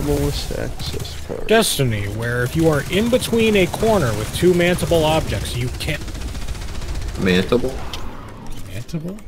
anomalous access card. Destiny, where if you are in between a corner with two mantable objects, you can't. Mantable? Mantable?